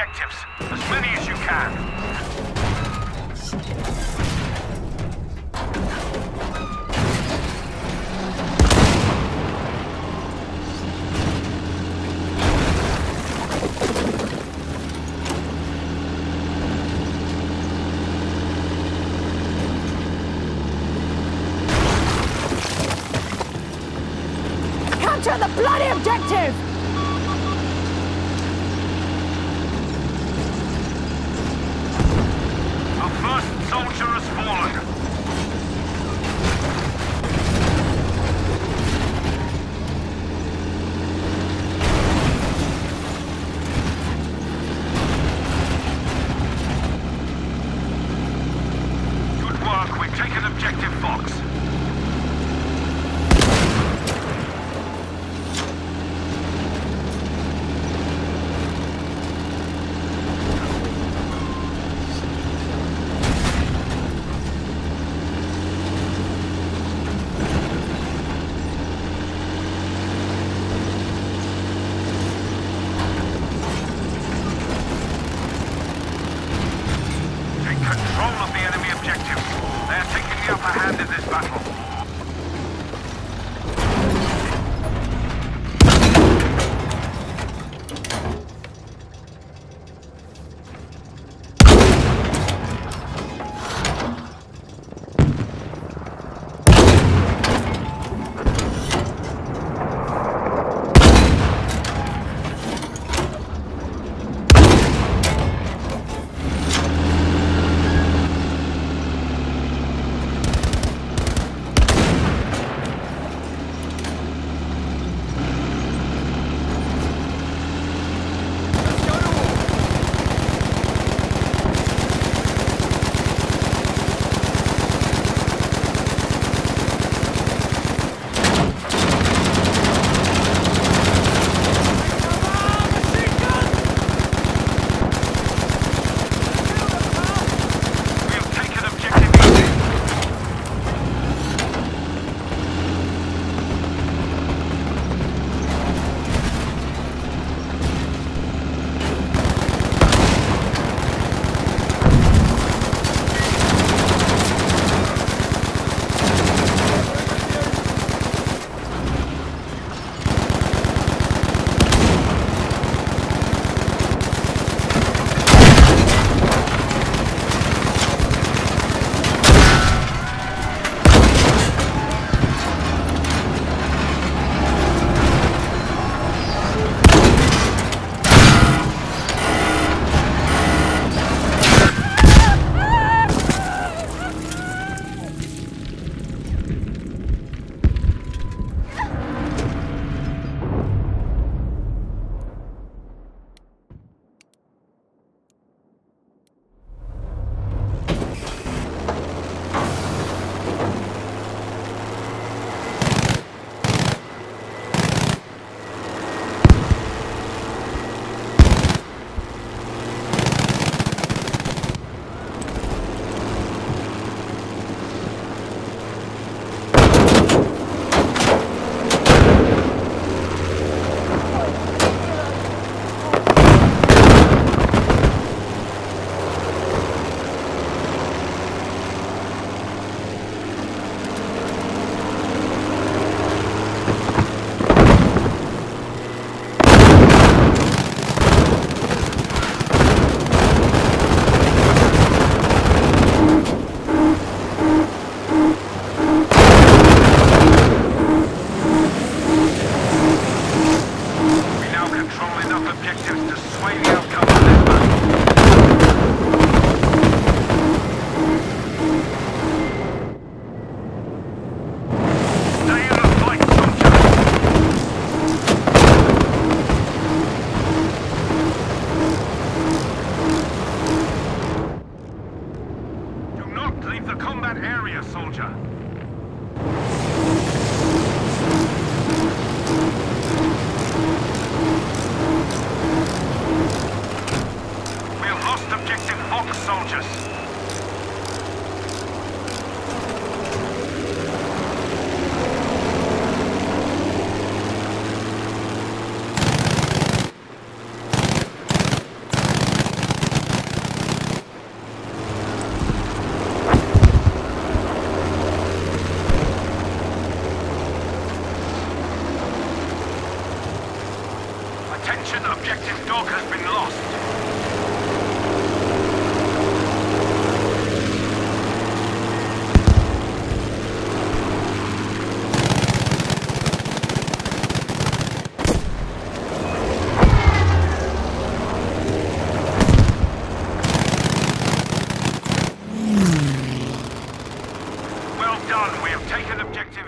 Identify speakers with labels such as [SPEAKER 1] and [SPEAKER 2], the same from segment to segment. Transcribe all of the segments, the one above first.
[SPEAKER 1] objectives. As many as you can.
[SPEAKER 2] Capture the bloody objective! We have taken objective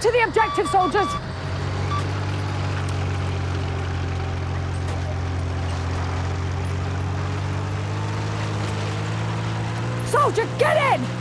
[SPEAKER 2] To the objective, soldiers! Soldier, get in!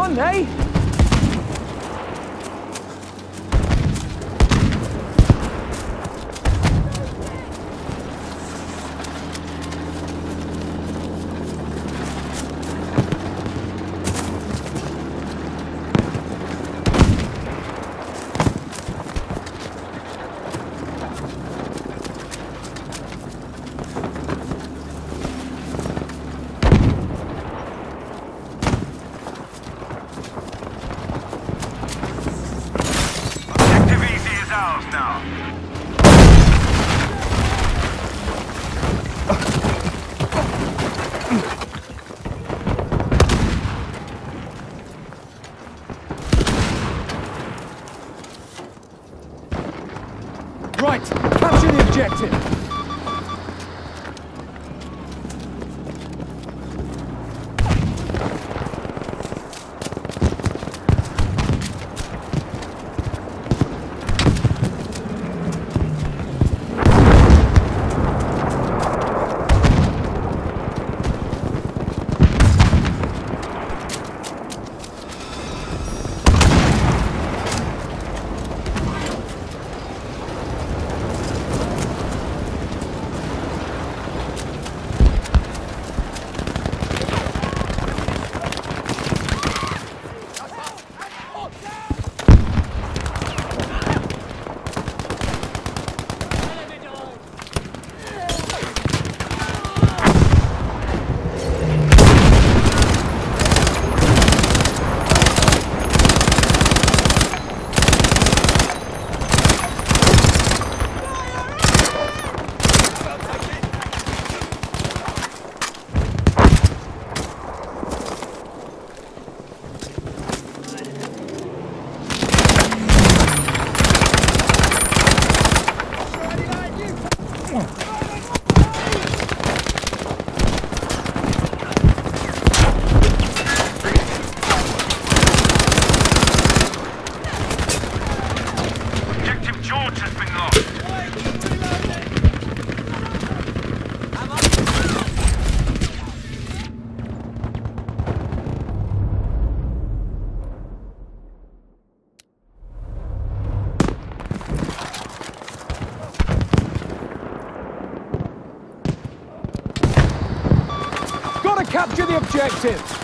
[SPEAKER 3] on, eh?
[SPEAKER 1] Easy.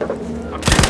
[SPEAKER 3] Objective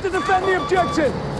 [SPEAKER 1] have
[SPEAKER 3] to defend the objective!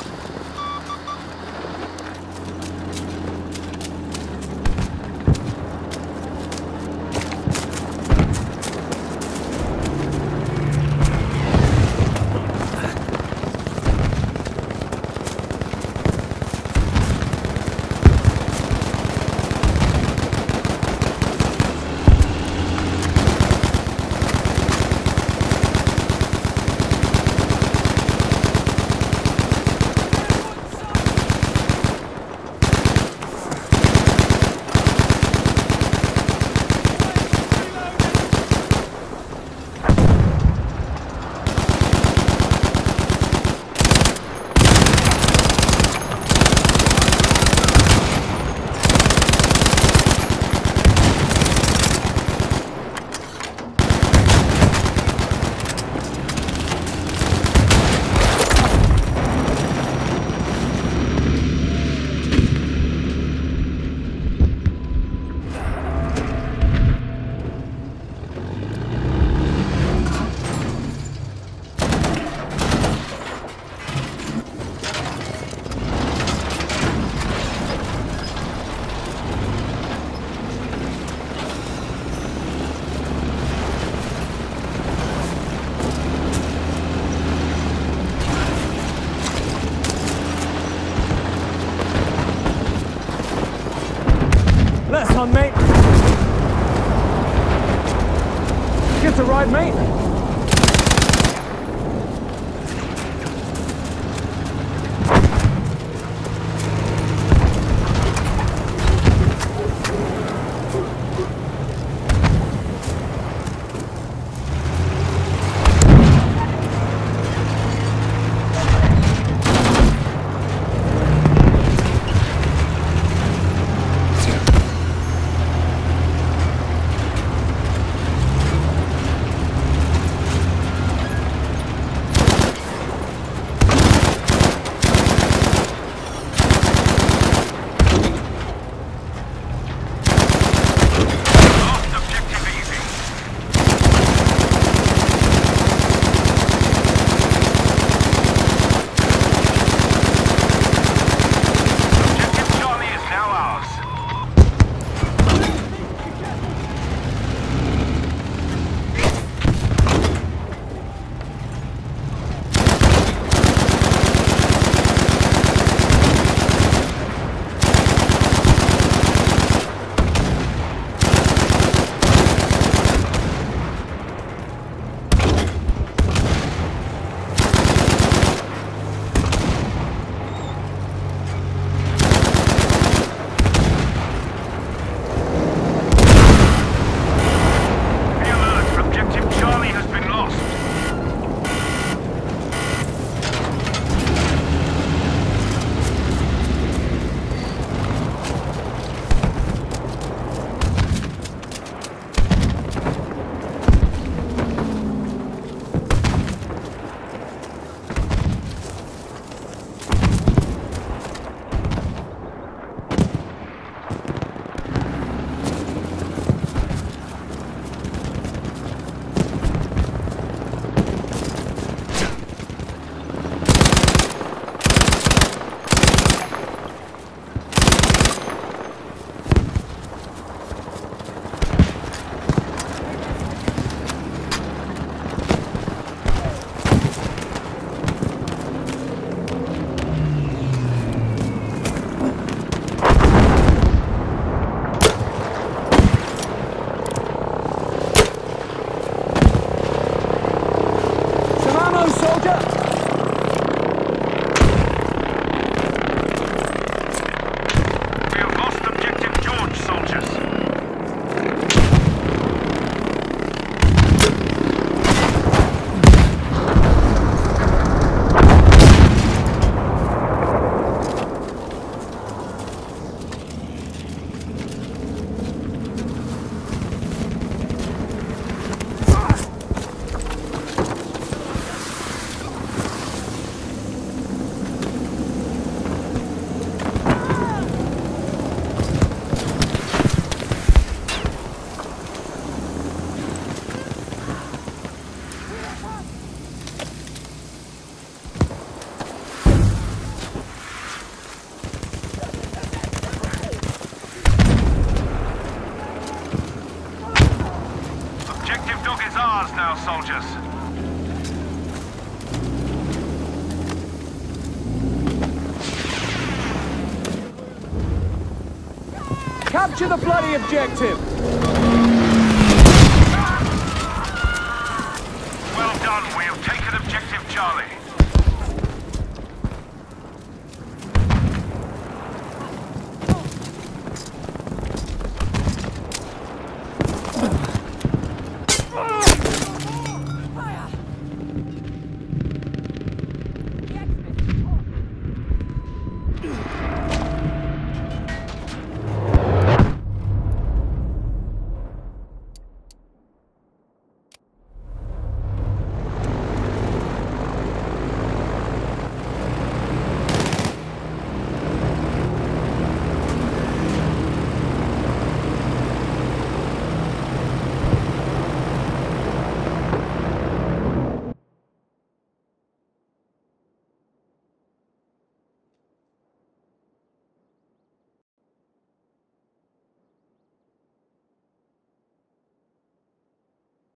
[SPEAKER 2] Capture the bloody objective!